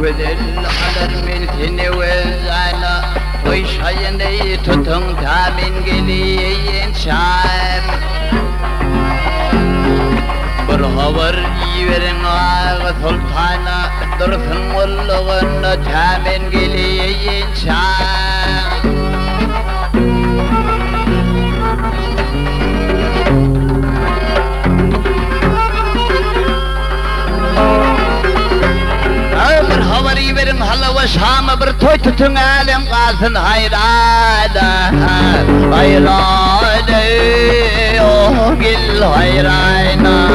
وذل على من هنا وزعنا ويشايني تتم تامين جلي ينشام برهور يورن آغا سلطانا درسن واللغن تامين جلي havari verin hala ve şamı bir toy tutun alem kalsın. Hayrana Hayrana oh gil hayrana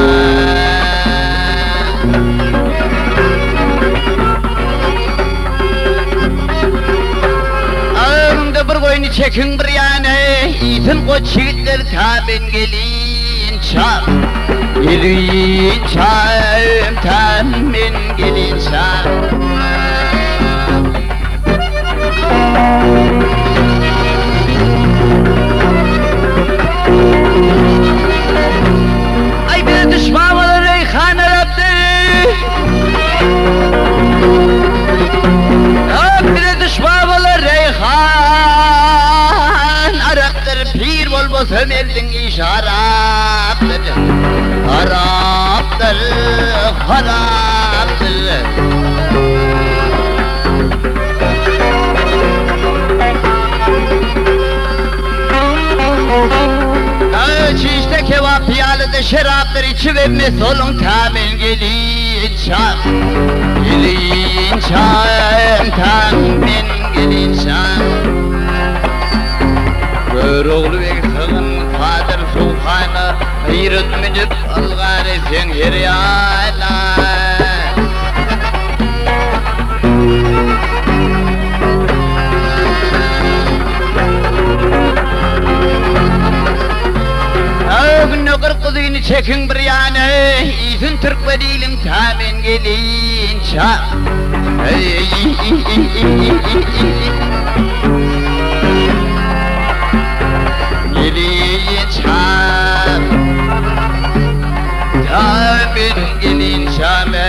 Ağrımda bir koyunu çekin bir yana İtin koç yiğitler tabin gelin çal Gelin çal tamin gelin çal سمیلدنگی شراب دل خراب دل арабтар دل kebap piyalıda şaraplar içiverme solun tamin gelin çam. Gelin çam tamin gelin çam. Gör oğlu ve sığın Kadir Sultan'a Hayret minip algar sen her yana تكن بريانه إذن ترقدي لم تامن قلين شاء قلين شاء تامن قلين شامل